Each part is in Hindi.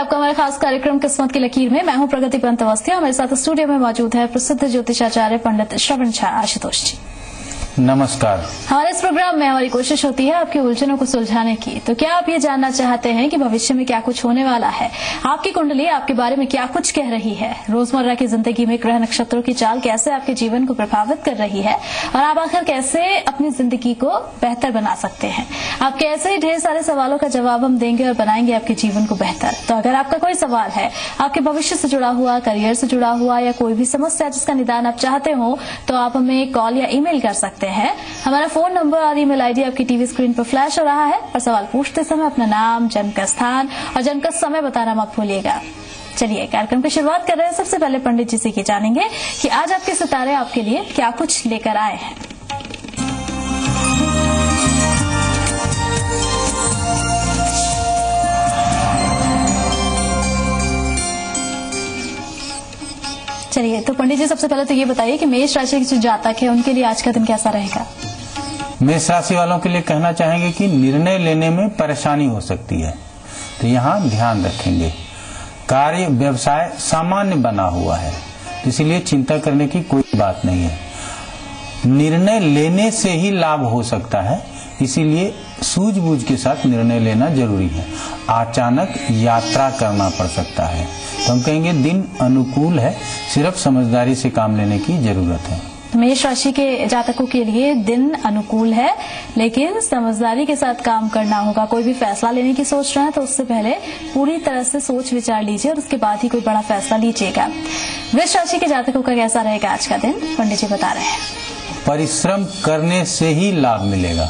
आपका हमारे खास कार्यक्रम किस्मत की लकीर में। मैं हूँ प्रगति पंत अवस्थी मेरे साथ स्टूडियो में मौजूद है प्रसिद्ध ज्योतिषाचार्य पंडित श्रवण झा आशुतोष जी। नमस्कार। हमारे इस प्रोग्राम में हमारी कोशिश होती है आपकी उलझनों को सुलझाने की। तो क्या आप ये जानना चाहते हैं कि भविष्य में क्या कुछ होने वाला है? आपकी कुंडली आपके बारे में क्या कुछ कह रही है? रोज़मर्रा की ज़िंदगी में ग्रह नक्षत्रों की चाल कैसे आपके जीवन को प्रभावित कर रही है? और आप आखिर कैसे अपनी ज़िंदगी को बेहतर बना सकते हैं? आप कैसे ढेर सारे सवालों का जवाब हम देंगे और बनाएँगे आपके जीवन को बेहतर? तो अगर आपका कोई सवाल है, आपके भविष्य से जुड़ा हुआ, करियर से जुड़ा हुआ या कोई भी समस्या जिसका निदान आप चाहते हो तो आप हमें कॉल या ईमेल कर सकते हैं। हमारा फ़ोन नंबर और ईमेल आईडी आपकी टीवी स्क्रीन पर फ्लैश हो रहा है और सवाल पूछते समय अपना नाम, जन्म का स्थान और जन्म का समय बताना मत भूलिएगा। चलिए, कार्यक्रम की शुरुआत कर रहे हैं। सबसे पहले पंडित जी से की जानेंगे कि आज आपके सितारे आपके लिए क्या कुछ लेकर आए हैं। चलिए तो पंडित जी, सबसे पहले तो ये बताइए कि मेष राशि के जो जातक है, उनके लिए आज का दिन कैसा रहेगा? मेष राशि वालों के लिए कहना चाहेंगे कि निर्णय लेने में परेशानी हो सकती है। तो यहाँ ध्यान रखेंगे। कार्य व्यवसाय सामान्य बना हुआ है, इसीलिए चिंता करने की कोई बात नहीं है। निर्णय लेने से ही लाभ हो सकता है इसीलिए सूझबूझ के साथ निर्णय लेना ज़रूरी है। अचानक यात्रा करना पड़ सकता है। तो हम कहेंगे दिन अनुकूल है सिर्फ़ समझदारी से काम लेने की ज़रूरत है। मेष राशि के जातकों के लिए दिन अनुकूल है लेकिन समझदारी के साथ काम करना होगा। कोई भी फैसला लेने की सोच रहे हैं तो उससे पहले पूरी तरह से सोच विचार लीजिए और उसके बाद ही कोई बड़ा फैसला लीजिएगा। वृक्ष राशि के जातकों का कैसा रहेगा आज का दिन? पंडित जी बता रहे हैं। परिश्रम करने से ही लाभ मिलेगा।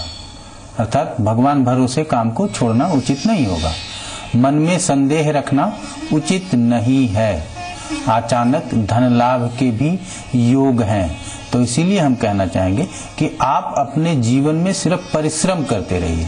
अर्थात भगवान भरोसे काम को छोड़ना उचित नहीं होगा। मन में संदेह रखना उचित नहीं है। अचानक धन लाभ के भी योग हैं। तो इसीलिए हम कहना चाहेंगे कि आप अपने जीवन में सिर्फ़ परिश्रम करते रहिए।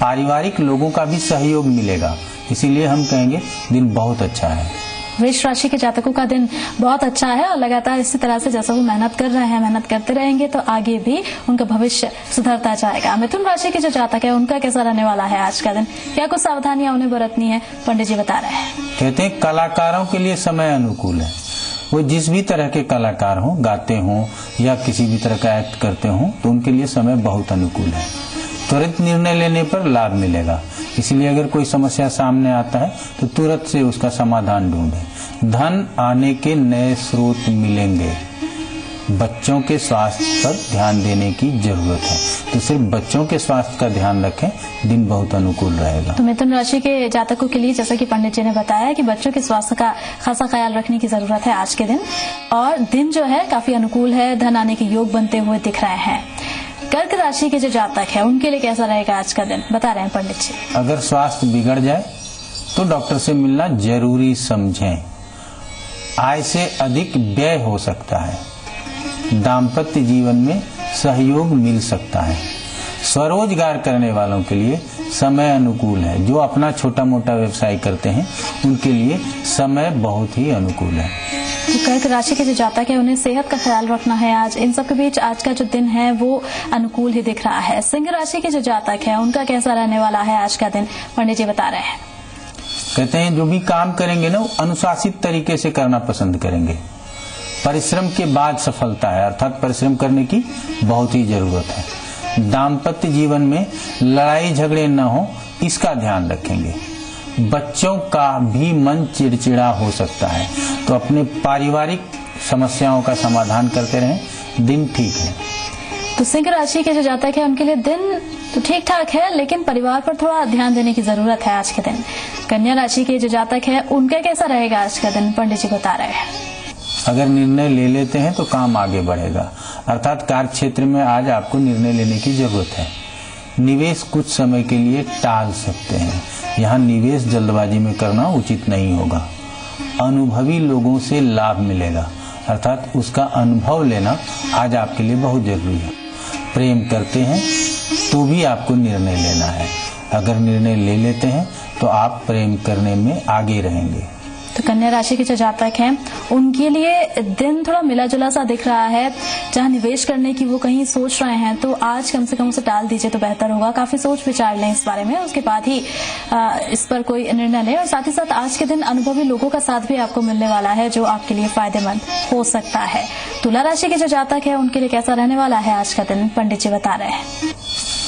पारिवारिक लोगों का भी सहयोग मिलेगा। इसीलिए हम कहेंगे, दिन बहुत अच्छा है। वृक्ष राशि के जातकों का दिन बहुत अच्छा है और लगातार इसी तरह से जैसा वो मेहनत कर रहे हैं, मेहनत करते रहेंगे तो आगे भी उनका भविष्य सुधरता जाएगा। मिथुन राशि के जो जातक है, उनका कैसा रहने वाला है आज का दिन? क्या कुछ सावधानियाँ उन्हें बरतनी है? पंडित जी बता रहे हैं। कहते हैं, कलाकारों के लिए समय अनुकूल है। वो जिस भी तरह के कलाकार हों, गाते हों, या किसी भी तरह का एक्ट करते हों तो उनके लिए समय बहुत अनुकूल है। त्वरित निर्णय लेने पर लाभ मिलेगा। इसलिए अगर कोई समस्या सामने आता है तो तुरंत से उसका समाधान ढूंढे। धन आने के नए स्रोत मिलेंगे। बच्चों के स्वास्थ्य पर ध्यान देने की ज़रूरत है। तो सिर्फ़ बच्चों के स्वास्थ्य का ध्यान रखें, दिन बहुत अनुकूल रहेगा। तो मिथुन राशि के जातकों के लिए, जैसा कि पंडित जी ने बताया कि बच्चों के स्वास्थ्य का खासा ख्याल रखने की ज़रूरत है आज के दिन। और दिन जो है, काफ़ी अनुकूल है, धन आने के योग बनते हुए दिख रहे हैं। कर्क राशि के जो जातक है, उनके लिए कैसा रहेगा आज का दिन? बता रहे हैं पंडित जी। अगर स्वास्थ्य बिगड़ जाए तो डॉक्टर से मिलना ज़रूरी समझें। आय से अधिक व्यय हो सकता है। दाम्पत्य जीवन में सहयोग मिल सकता है। स्वरोजगार करने वालों के लिए समय अनुकूल है। जो अपना छोटा मोटा व्यवसाय करते हैं, उनके लिए समय बहुत ही अनुकूल है। कर्क राशि के जो जातक है, उन्हें सेहत का ख्याल रखना है। आज इन सब के बीच आज का जो दिन है, वो अनुकूल ही दिख रहा है। सिंह राशि के जो जातक है, उनका कैसा रहने वाला है आज का दिन? पंडित जी बता रहे हैं। कहते हैं, जो भी काम करेंगे ना अनुशासित तरीके से करना पसंद करेंगे। परिश्रम के बाद सफलता है, अर्थात परिश्रम करने की बहुत ही ज़रूरत है। दाम्पत्य जीवन में लड़ाई झगड़े न हो, इसका ध्यान रखेंगे। बच्चों का भी मन चिड़चिड़ा हो सकता है। तो अपने पारिवारिक समस्याओं का समाधान करते रहें। दिन ठीक है। तो सिंह राशि के जो जातक है उनके लिए दिन तो ठीक ठाक है लेकिन परिवार पर थोड़ा ध्यान देने की ज़रूरत है आज के दिन। कन्या राशि के जो जातक है उनका कैसा रहेगा आज का दिन पंडित जी बता रहे हैं। अगर निर्णय ले लेते हैं तो काम आगे बढ़ेगा। अर्थात कार्य क्षेत्र में आज आपको निर्णय लेने की ज़रूरत है। निवेश कुछ समय के लिए टाल सकते हैं। यहाँ निवेश जल्दबाजी में करना उचित नहीं होगा। अनुभवी लोगों से लाभ मिलेगा। अर्थात उसका अनुभव लेना आज आपके लिए बहुत ज़रूरी है। प्रेम करते हैं तो भी आपको निर्णय लेना है। अगर निर्णय ले लेते हैं तो आप प्रेम करने में आगे रहेंगे। तो कन्या राशि के जो जातक हैं, उनके लिए दिन थोड़ा मिला जुला सा दिख रहा है। जहाँ निवेश करने की वो कहीं सोच रहे हैं तो आज कम से कम उसे टाल दीजिए तो बेहतर होगा। काफ़ी सोच विचार लें इस बारे में। उसके बाद ही इस पर कोई निर्णय लें। और साथ ही साथ आज के दिन अनुभवी लोगों का साथ भी आपको मिलने वाला है, जो आपके लिए फ़ायदेमंद हो सकता है। तुला राशि के जो जातक है, उनके लिए कैसा रहने वाला है आज का दिन? पंडित जी बता रहे हैं।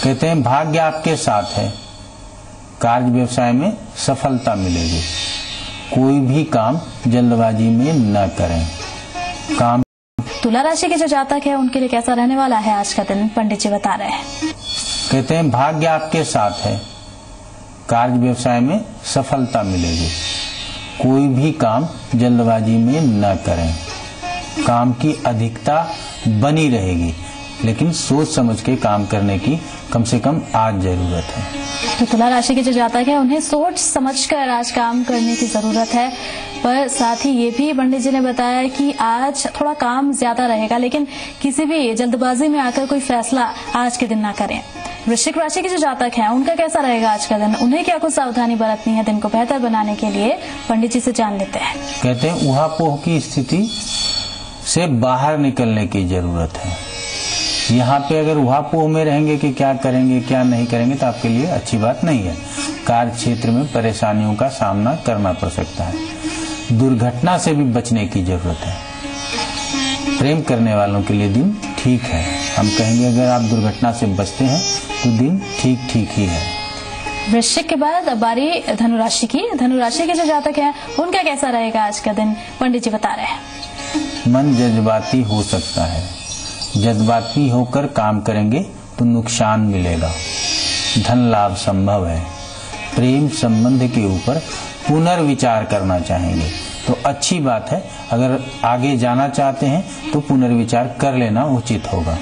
कहते हैं, भाग्य आपके साथ है। कार्य व्यवसाय में सफलता मिलेगी। कोई भी काम जल्दबाजी में न करें। काम तुला राशि के जो जातक है उनके लिए कैसा रहने वाला है आज का दिन? पंडित जी बता रहे हैं। कहते हैं भाग्य आपके साथ है। कार्य व्यवसाय में सफलता मिलेगी। कोई भी काम जल्दबाजी में न करें। काम की अधिकता बनी रहेगी। लेकिन सोच समझ के काम करने की कम से कम आज ज़रूरत है। तो तुला राशि के जो जातक है उन्हें सोच समझकर आज काम करने की ज़रूरत है। पर साथ ही ये भी पंडित जी ने बताया कि आज थोड़ा काम ज़्यादा रहेगा लेकिन किसी भी जल्दबाजी में आकर कोई फैसला आज के दिन ना करें। वृश्चिक राशि के जो जातक हैं उनका कैसा रहेगा आज का दिन? उन्हें क्या कुछ सावधानी बरतनी है दिन को बेहतर बनाने के लिए? पंडित जी से जान लेते हैं। कहते हैं उहापोह की स्थिति से बाहर निकलने की ज़रूरत है। यहाँ पे अगर उहापोह में रहेंगे कि क्या करेंगे क्या नहीं करेंगे तो आपके लिए अच्छी बात नहीं है। कार्य क्षेत्र में परेशानियों का सामना करना पड़ सकता है। दुर्घटना से भी बचने की ज़रूरत है। प्रेम करने वालों के लिए दिन ठीक है। हम कहेंगे अगर आप दुर्घटना से बचते हैं तो दिन ठीक ठीक ही है। वृश्चिक के बाद अब बारी धनुराशि की। धनुराशि के जो जातक हैं उनका कैसा रहेगा आज का दिन? पंडित जी बता रहे हैं। मन जज्बाती हो सकता है। जज्बाती होकर काम करेंगे तो नुकसान मिलेगा। धन लाभ संभव है। प्रेम संबंध के ऊपर पुनर्विचार करना चाहेंगे। तो अच्छी बात है, अगर आगे जाना चाहते हैं तो पुनर्विचार कर लेना उचित होगा।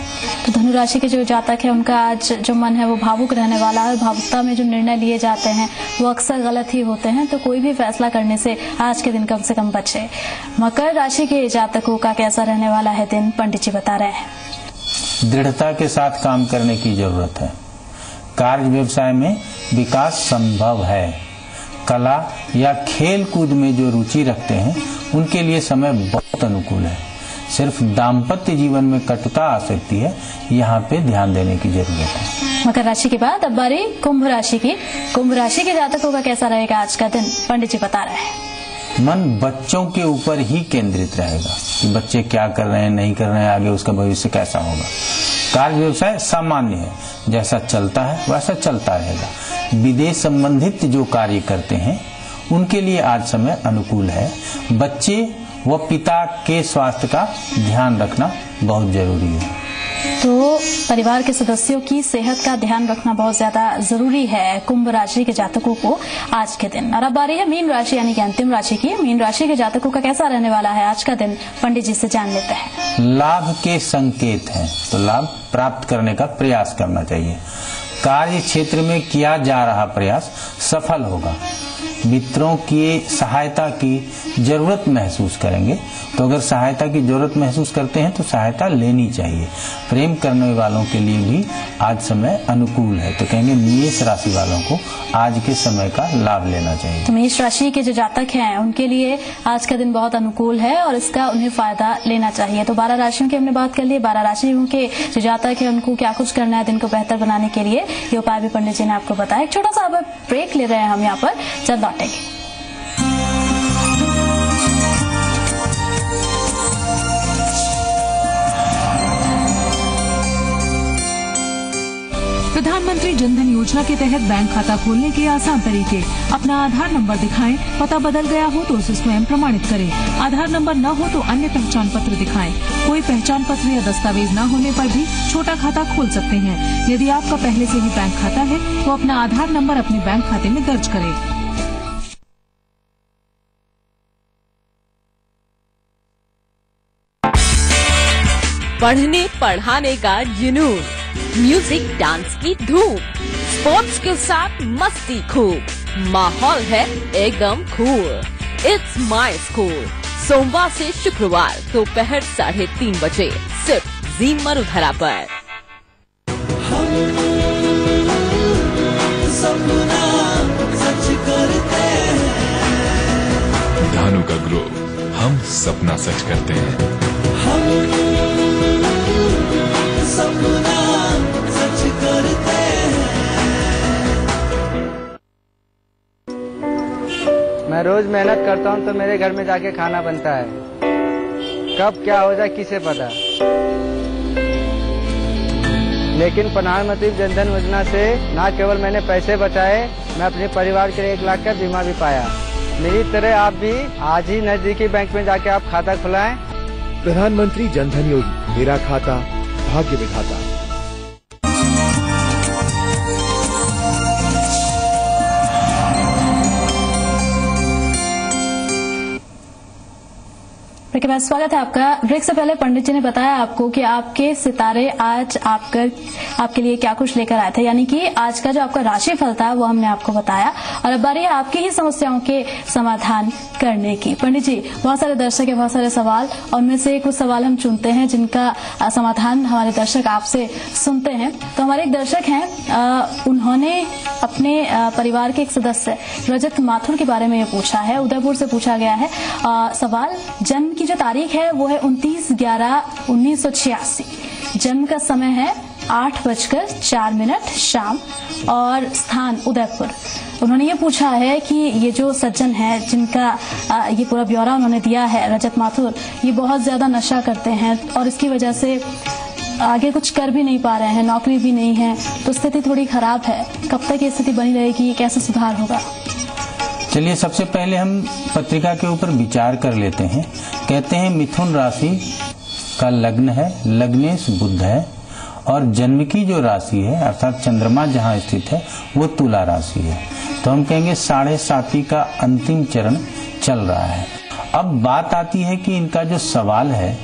तो धनुराशि के जो जातक है, उनका आज जो मन है वो भावुक रहने वाला है भावुकता में जो निर्णय लिए जाते हैं, वो अक्सर गलत ही होते हैं। तो कोई भी फैसला करने से आज के दिन कम से कम बचे। मकर राशि के जातकों का कैसा रहने वाला है दिन, पंडित जी बता रहे हैं। दृढ़ता के साथ काम करने की ज़रूरत है। कार्य व्यवसाय में विकास संभव है। कला या खेल कूद में जो रुचि रखते हैं, उनके लिए समय बहुत अनुकूल है। सिर्फ़ दाम्पत्य जीवन में कटुता आ सकती है, यहाँ पे ध्यान देने की ज़रूरत है। मकर राशि के बाद अब बारी कुंभ राशि की। कुंभ राशि के जातकों का कैसा रहेगा आज का दिन, पंडित जी बता रहे हैं। मन बच्चों के ऊपर ही केंद्रित रहेगा कि बच्चे क्या कर रहे हैं, नहीं कर रहे हैं, आगे उसका भविष्य कैसा होगा। कार्य व्यवसाय सामान्य है, जैसा चलता है, वैसा चलता रहेगा। विदेश संबंधित जो कार्य करते हैं, उनके लिए आज समय अनुकूल है। बच्चे व पिता के स्वास्थ्य का ध्यान रखना बहुत ज़रूरी है। तो परिवार के सदस्यों की सेहत का ध्यान रखना बहुत ज़्यादा ज़रूरी है कुंभ राशि के जातकों को आज के दिन। और अब बारी है मीन राशि, यानी कि अंतिम राशि की। मीन राशि के जातकों का कैसा रहने वाला है आज का दिन, पंडित जी से जान लेते हैं। लाभ के संकेत हैं तो लाभ प्राप्त करने का प्रयास करना चाहिए। कार्य क्षेत्र में किया जा रहा प्रयास सफल होगा। मित्रों की सहायता की ज़रूरत महसूस करेंगे। तो अगर सहायता की ज़रूरत महसूस करते हैं तो सहायता लेनी चाहिए। प्रेम करने वालों के लिए भी आज समय अनुकूल है। तो कहेंगे मेष राशि वालों को आज के समय का लाभ लेना चाहिए। तो मेष राशि के जो जातक हैं, उनके लिए आज का दिन बहुत अनुकूल है और इसका उन्हें फ़ायदा लेना चाहिए। तो बारह राशियों की हमने बात कर ली। बारह राशियों के जो जातक है, उनको क्या कुछ करना है दिन को बेहतर बनाने के लिए, ये उपाय भी पंडित जी ने आपको बताया। एक छोटा सा ब्रेक ले रहे हैं हम यहाँ पर। जल्द लौटेंगे। प्रधानमंत्री जनधन योजना के तहत बैंक खाता खोलने के आसान तरीके। अपना आधार नंबर दिखाएँ, पता बदल गया हो तो उसे स्वयं प्रमाणित करें। आधार नंबर न हो तो अन्य पहचान पत्र दिखाएँ। कोई पहचान पत्र या दस्तावेज़ न होने पर भी छोटा खाता खोल सकते हैं। यदि आपका पहले से ही बैंक खाता है तो अपना आधार नंबर अपने बैंक खाते में दर्ज करें। पढ़ने पढ़ाने का जुनून। म्यूज़िक डांस की धूम स्पोर्ट्स के साथ मस्ती खूब माहौल है एकदम खूब इट्स माई स्कूल सोमवार से शुक्रवार दोपहर साढ़े तीन बजे सिर्फ़ जी मरुधरा पर। सपना सच करते हैं धानु का ग्रुप हम सपना सच करते हैं। सपना रोज मेहनत करता हूँ तो मेरे घर में जाके खाना बनता है। कब क्या हो जाए, किसे पता? लेकिन प्रधानमंत्री जनधन योजना से न केवल मैंने पैसे बचाए, मैं अपने परिवार के लिए एक लाख का बीमा भी पाया। मेरी तरह आप भी आज ही नजदीकी बैंक में जाके आप खाता खुलाएँ। प्रधानमंत्री जनधन योजना मेरा खाता, भाग्य विधाता के बाद स्वागत है आपका। ब्रेक से पहले पंडित जी ने बताया आपको कि आपके सितारे आज आपका, आपके लिए क्या कुछ लेकर आए थे? यानी कि आज का जो आपका राशि फल था, वो हमने आपको बताया। और अब बारी आपकी ही समस्याओं के समाधान करने की। पंडित जी, बहुत सारे दर्शक है, बहुत सारे सवाल, और उनमें से कुछ सवाल हम चुनते हैं, जिनका समाधान हमारे दर्शक आपसे सुनते हैं। तो हमारे एक दर्शक हैं उन्होंने अपने परिवार के एक सदस्य, रजत माथुर के बारे में पूछा है, उदयपुर से पूछा गया है। सवाल, जन्म की जो तारीख है, वो है उनतीस ग्यारह उन्नीस सौ छियासी। जन्म का समय है आठ बजकर चार मिनट शाम और स्थान उदयपुर। उन्होंने ये पूछा है कि ये जो सज्जन है, जिनका ये पूरा ब्यौरा उन्होंने दिया है, रजत माथुर, ये बहुत ज़्यादा नशा करते हैं और इसकी वजह से आगे कुछ कर भी नहीं पा रहे हैं, नौकरी भी नहीं है तो स्थिति थोड़ी खराब है। कब तक ये स्थिति बनी रहेगी, कैसे सुधार होगा? चलिए सबसे पहले हम पत्रिका के ऊपर विचार कर लेते हैं। कहते हैं, मिथुन राशि का लग्न है, लग्नेश बुद्ध है, और जन्म की जो राशि है, अर्थात चंद्रमा जहाँ स्थित है, वो तुला राशि है। तो हम कहेंगे, साढ़े साथी का अंतिम चरण चल रहा है। अब बात आती है कि इनका जो सवाल है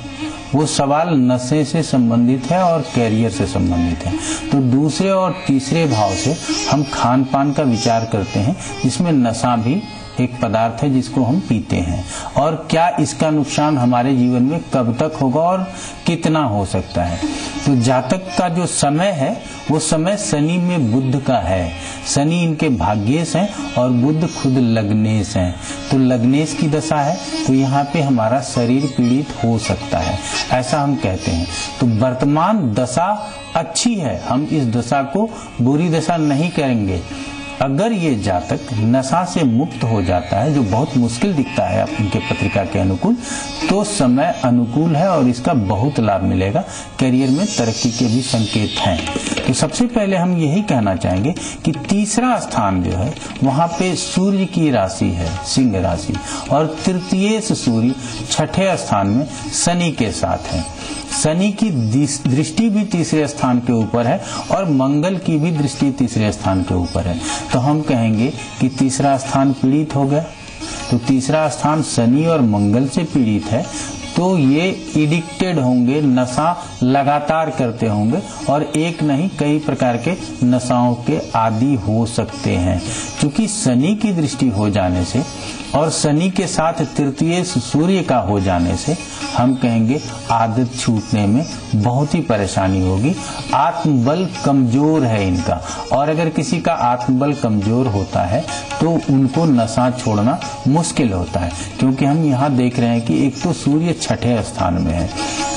वो सवाल नशे से संबंधित है और कैरियर से संबंधित है। तो दूसरे और तीसरे भाव से हम खान पान का विचार करते हैं, जिसमें नशा भी एक पदार्थ है जिसको हम पीते हैं। और क्या इसका नुकसान हमारे जीवन में कब तक होगा और कितना हो सकता है? तो जातक का जो समय है, वो समय शनि में बुद्ध का है। शनि इनके भाग्येश हैं और बुद्ध खुद लग्नेश हैं। तो लग्नेश की दशा है तो यहाँ पे हमारा शरीर पीड़ित हो सकता है। ऐसा हम कहते हैं। तो वर्तमान दशा अच्छी है। हम इस दशा को बुरी दशा नहीं करेंगे। अगर ये जातक नशा से मुक्त हो जाता है, जो बहुत मुश्किल दिखता है उनके पत्रिका के अनुकूल तो समय अनुकूल है और इसका बहुत लाभ मिलेगा। करियर में तरक्की के भी संकेत हैं। तो सबसे पहले हम यही कहना चाहेंगे कि तीसरा स्थान जो है, वहाँ पे सूर्य की राशि है, सिंह राशि, और तृतीय सूर्य छठे स्थान में शनि के साथ है। शनि की दृष्टि भी तीसरे स्थान के ऊपर है और मंगल की भी दृष्टि तीसरे स्थान के ऊपर है। तो हम कहेंगे कि तीसरा स्थान पीड़ित हो गया। तो तीसरा स्थान शनि और मंगल से पीड़ित है। तो ये इडिक्टेड होंगे, नशा लगातार करते होंगे और एक नहीं, कई प्रकार के नशाओं के आदि हो सकते हैं। क्योंकि शनि की दृष्टि हो जाने से और शनि के साथ तृतीय सूर्य का हो जाने से हम कहेंगे आदत छूटने में बहुत ही परेशानी होगी। आत्मबल कमज़ोर है इनका। और अगर किसी का आत्मबल कमज़ोर होता है तो उनको नशा छोड़ना मुश्किल होता है। क्योंकि हम यहाँ देख रहे हैं कि एक तो सूर्य छठे स्थान में है।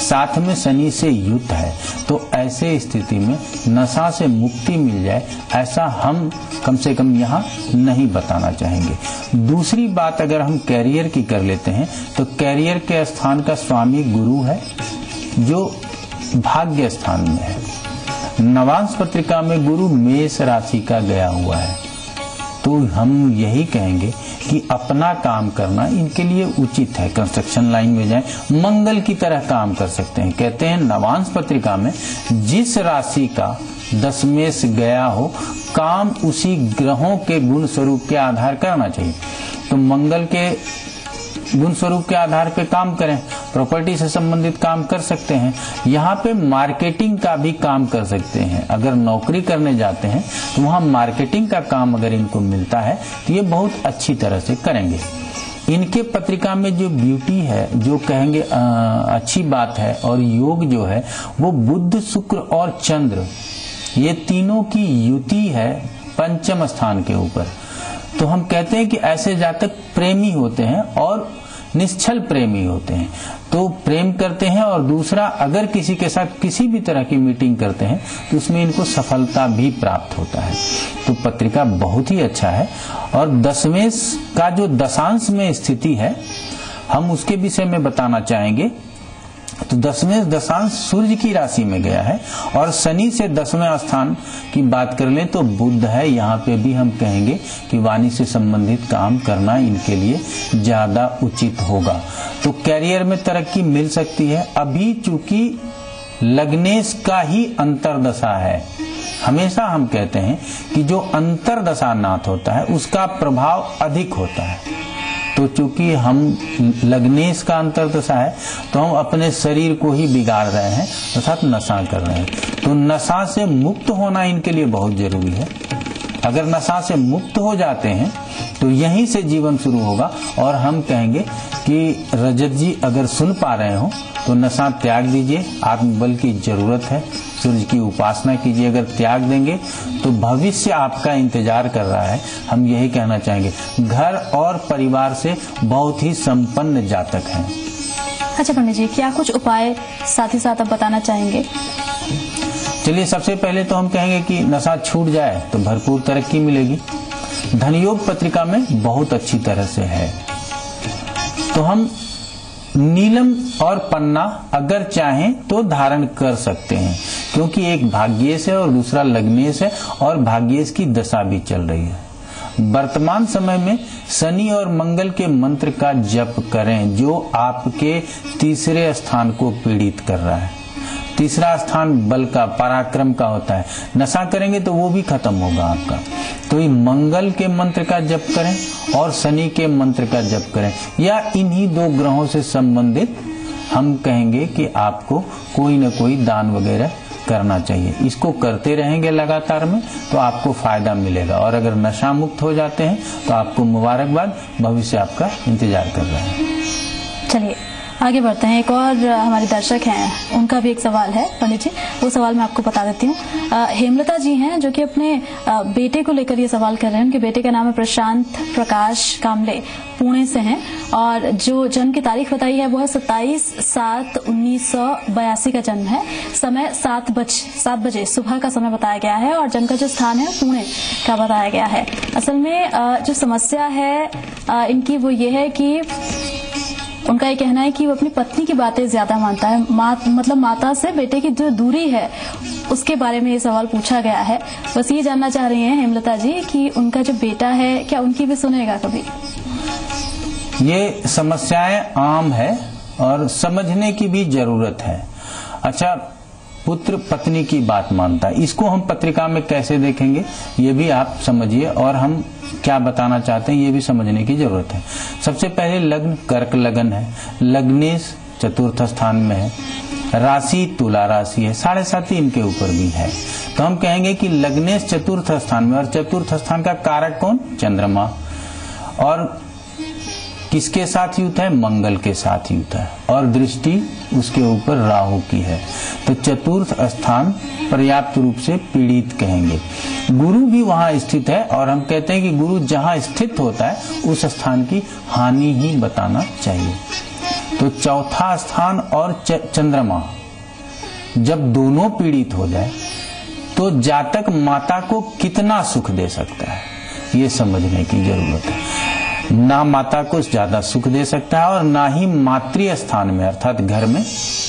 साथ में शनि से युद्ध है तो ऐसे स्थिति में नशा से मुक्ति मिल जाए, ऐसा हम कम से कम यहाँ नहीं बताना चाहेंगे। दूसरी बात अगर हम कैरियर की कर लेते हैं तो कैरियर के स्थान का स्वामी गुरु है, जो भाग्य स्थान में है। नवांश पत्रिका में गुरु मेष राशि का गया हुआ है। तो हम यही कहेंगे कि अपना काम करना इनके लिए उचित है। कंस्ट्रक्शन लाइन में जाएँ, मंगल की तरह काम कर सकते हैं। कहते हैं, नवांश पत्रिका में, जिस राशि का दशमेश गया हो, काम उसी ग्रहों के गुण स्वरूप के आधार करना चाहिए। तो मंगल के गुण स्वरूप के आधार पे काम करें प्रॉपर्टी से संबंधित काम कर सकते हैं यहाँ पे मार्केटिंग का भी काम कर सकते हैं। अगर नौकरी करने जाते हैं तो वहाँ मार्केटिंग का काम अगर इनको मिलता है तो ये बहुत अच्छी तरह से करेंगे। इनके पत्रिका में जो ब्यूटी है जो कहेंगे अ, अच्छी बात है और योग जो है वो बुद्ध शुक्र और चंद्र ये तीनों की युति है पंचम स्थान के ऊपर। तो हम कहते हैं कि ऐसे जातक प्रेमी होते हैं और निश्चल प्रेमी होते हैं। तो प्रेम करते हैं और दूसरा, अगर किसी के साथ किसी भी तरह की मीटिंग करते हैं तो उसमें इनको सफलता भी प्राप्त होता है। तो पत्रिका बहुत ही अच्छा है। और दसवें का जो दशांश में स्थिति है, हम उसके विषय में बताना चाहेंगे। तो दसवें दशांश सूर्य की राशि में गया है और शनि से दसवें स्थान की बात कर लें तो बुद्ध है। यहाँ पे भी हम कहेंगे कि वाणी से संबंधित काम करना इनके लिए ज़्यादा उचित होगा। तो कैरियर में तरक्की मिल सकती है। अभी चूँकि लग्नेश का ही अंतरदशा है, हमेशा हम कहते हैं कि जो अंतरदशा नाथ होता है, उसका प्रभाव अधिक होता है। तो चूँकि हम लग्नेश का अंतर दशा है तो हम अपने शरीर को ही बिगाड़ रहे हैं, अर्थात नशा कर रहे हैं। तो नशा से मुक्त होना इनके लिए बहुत ज़रूरी है। अगर नशा से मुक्त हो जाते हैं तो यहीं से जीवन शुरू होगा, और हम कहेंगे कि रजत जी अगर सुन पा रहे हो तो नशा त्याग दीजिए आत्मबल की ज़रूरत है। सूर्य की उपासना कीजिए अगर त्याग देंगे तो भविष्य आपका इंतज़ार कर रहा है। हम यही कहना चाहेंगे घर और परिवार से बहुत ही संपन्न जातक हैं। अच्छा पंडित जी क्या कुछ उपाय साथ ही साथ आप बताना चाहेंगे? चलिए सबसे पहले तो हम कहेंगे कि नशा छूट जाए तो भरपूर तरक्की मिलेगी। धनयोग पत्रिका में बहुत अच्छी तरह से है। तो हम नीलम और पन्ना अगर चाहें तो धारण कर सकते हैं, क्योंकि एक भाग्येश है और दूसरा लग्नेश है और भाग्येश की दशा भी चल रही है। वर्तमान समय में शनि और मंगल के मंत्र का जप करें, जो आपके तीसरे स्थान को पीड़ित कर रहा है। तीसरा स्थान बल का, पराक्रम का होता है। नशा करेंगे तो वो भी खत्म होगा आपका। तो ये मंगल के मंत्र का जप करें और शनि के मंत्र का जप करें। या इन्हीं दो ग्रहों से संबंधित हम कहेंगे कि आपको कोई न कोई दान वगैरह करना चाहिए। इसको करते रहेंगे लगातार में तो आपको फ़ायदा मिलेगा। और अगर नशा मुक्त हो जाते हैं तो आपको मुबारकबाद। भविष्य आपका इंतज़ार कर रहा है। चलिए। आगे बढ़ते हैं। एक और हमारे दर्शक हैं। उनका भी एक सवाल है, पंडित जी। वो सवाल मैं आपको बता देती हूँ। हेमलता जी हैं, जो कि अपने बेटे को लेकर ये सवाल कर रहे हैं। उनके बेटे का नाम है प्रशांत प्रकाश कामले, पुणे से हैं। और जो जन्म की तारीख बताई है, वो है सत्ताईस सात उन्नीस सौ बयासी का जन्म है। समय सात बज, सात बजे, सुबह का समय बताया गया है। और जन्म का जो स्थान है पुणे का बताया गया है। असल में जो समस्या है इनकी वो ये है कि उनका ये कहना है कि वो अपनी पत्नी की बातें ज़्यादा मानता है। मा, मतलब माता से बेटे की जो दूरी है उसके बारे में ये सवाल पूछा गया है। बस ये जानना चाह रही हैं हेमलता जी कि उनका जो बेटा है क्या उनकी भी सुनेगा कभी? ये समस्याएँ आम है और समझने की भी ज़रूरत है। अच्छा पुत्र पत्नी की बात मानता है। इसको हम पत्रिका में कैसे देखेंगे? ये भी आप समझिए और हम क्या बताना चाहते हैं, ये भी समझने की ज़रूरत है। सबसे पहले लग्न कर्क लगन है। लग्नेश चतुर्थ स्थान में है। राशि तुला राशि है। साढ़े साथी इनके ऊपर भी है। तो हम कहेंगे कि लग्नेश चतुर्थ स्थान में और चतुर्थ स्थान का कारक कौन? चंद्रमा। और किसके साथ युत है? मंगल के साथ युत है। और दृष्टि उसके ऊपर राहु की है। तो चतुर्थ स्थान पर्याप्त रूप से पीड़ित कहेंगे। गुरु भी वहाँ स्थित है और हम कहते हैं कि गुरु जहाँ स्थित होता है, उस स्थान की हानि ही बताना चाहिए। तो चौथा स्थान और चंद्रमा। जब दोनों पीड़ित हो जाए तो जातक माता को कितना सुख दे सकता है? ये समझने की ज़रूरत है। ना माता को ज़्यादा सुख दे सकता है और ना ही मातृ स्थान में, अर्थात घर में,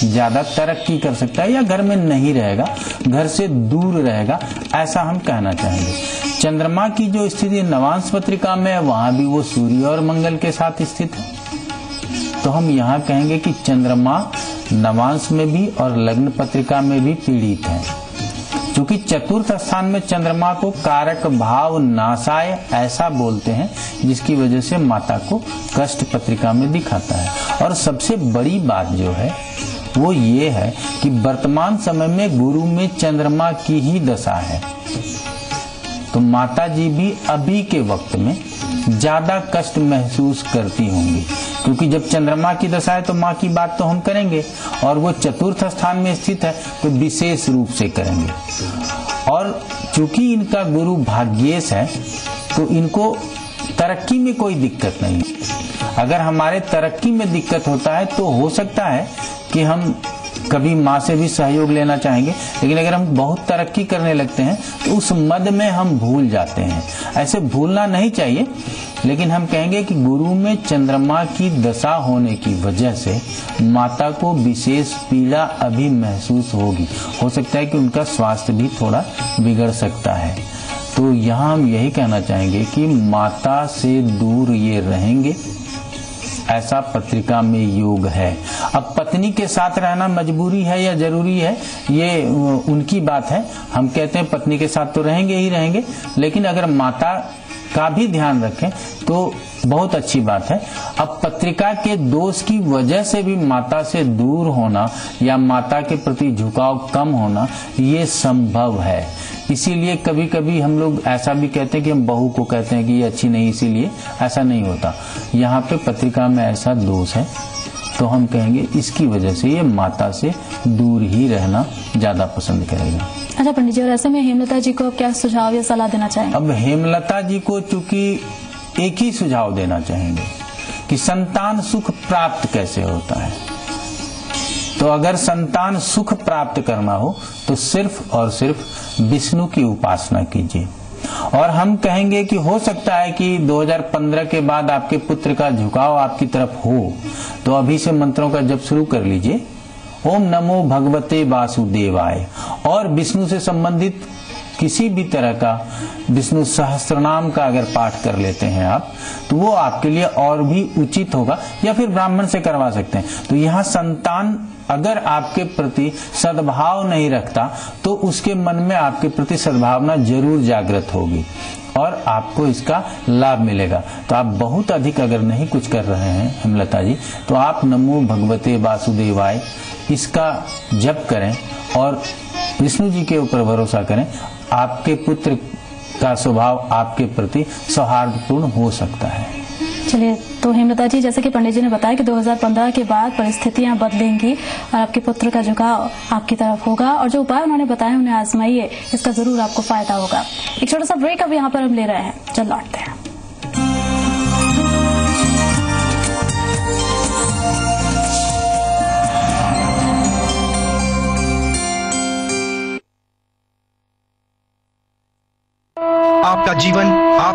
ज़्यादा तरक्की कर सकता है या घर में नहीं रहेगा, घर से दूर रहेगा, ऐसा हम कहना चाहेंगे। चंद्रमा की जो स्थिति नवांश पत्रिका में है, वहाँ भी वो सूर्य और मंगल के साथ स्थित है। तो हम यहाँ कहेंगे कि चंद्रमा नवांश में भी और लग्न पत्रिका में भी पीड़ित है। क्योंकि चतुर्थ स्थान में चंद्रमा को कारक भाव नाशाय ऐसा बोलते हैं, जिसकी वजह से माता को कष्ट पत्रिका में दिखाता है। और सबसे बड़ी बात जो है, वो ये है कि वर्तमान समय में गुरु में चंद्रमा की ही दशा है। तो माता जी भी अभी के वक्त में ज़्यादा कष्ट महसूस करती होंगी। क्योंकि जब चंद्रमा की दशा है तो माँ की बात तो हम करेंगे और वो चतुर्थ स्थान में स्थित है तो विशेष रूप से करेंगे। और चूँकि इनका गुरु भाग्येश है तो इनको तरक्की में कोई दिक्कत नहीं अगर हमारे तरक्की में दिक्कत होता है तो हो सकता है कि हम कभी माँ से भी सहयोग लेना चाहेंगे, लेकिन अगर हम बहुत तरक्की करने लगते हैं तो उस मद में हम भूल जाते हैं। ऐसे भूलना नहीं चाहिए लेकिन हम कहेंगे कि गुरु में चंद्रमा की दशा होने की वजह से माता को विशेष पीड़ा अभी महसूस होगी। हो सकता है कि उनका स्वास्थ्य भी थोड़ा बिगड़ सकता है। तो यहाँ हम यही कहना चाहेंगे कि माता से दूर ये रहेंगे। ऐसा पत्रिका में योग है। अब पत्नी के साथ रहना मजबूरी है या ज़रूरी है? ये, उनकी बात है। हम कहते हैं पत्नी के साथ तो रहेंगे ही रहेंगे, लेकिन अगर माता का भी ध्यान रखें तो बहुत अच्छी बात है। अब पत्रिका के दोष की वजह से भी माता से दूर होना या माता के प्रति झुकाव कम होना, ये संभव है। इसीलिए कभी कभी हम लोग ऐसा भी कहते हैं कि हम बहू को कहते हैं कि ये अच्छी नहीं, इसीलिए ऐसा नहीं होता। यहाँ पे पत्रिका में ऐसा दोष है। तो हम कहेंगे इसकी वजह से ये माता से दूर ही रहना ज़्यादा पसंद करेगा। अच्छा पंडित जी और ऐसे में हेमलता जी को क्या सुझाव या सलाह देना चाहेंगे? अब हेमलता जी को चूँकि एक ही सुझाव देना चाहेंगे कि संतान सुख प्राप्त कैसे होता है। तो अगर संतान सुख प्राप्त करना हो तो सिर्फ़ और सिर्फ़ विष्णु की उपासना कीजिए। और हम कहेंगे कि हो सकता है कि 2015 के बाद आपके पुत्र का झुकाव आपकी तरफ़ हो। तो अभी से मंत्रों का जब शुरू कर लीजिए। ओम नमो भगवते वासुदेवाय। और विष्णु से संबंधित किसी भी तरह का विष्णु सहस्त्रनाम का अगर पाठ कर लेते हैं आप तो वो आपके लिए और भी उचित होगा, या फिर ब्राह्मण से करवा सकते हैं। तो यहाँ संतान अगर आपके प्रति सद्भाव नहीं रखता तो उसके मन में आपके प्रति सद्भावना ज़रूर जागृत होगी और आपको इसका लाभ मिलेगा। तो आप बहुत अधिक अगर नहीं कुछ कर रहे हैं, हेमलता जी तो आप नमो भगवते वासुदेवाय, इसका जप करें और विष्णु जी के ऊपर भरोसा करें आपके पुत्र का स्वभाव आपके प्रति सौहार्दपूर्ण हो सकता है। चलिए तो हेमलता जी, जैसे कि पंडित जी ने बताया कि 2015 के बाद परिस्थितियाँ बदलेंगी और आपके पुत्र का झुकाव आपकी तरफ़ होगा, और जो उपाय उन्होंने बताया उन्हें आजमाइए, इसका ज़रूर आपको फ़ायदा होगा। एक छोटा सा ब्रेक अब यहाँ पर हम ले रहे हैं। चल लौटते हैं। आपका जीवन आप